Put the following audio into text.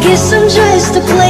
I guess I'm just a player.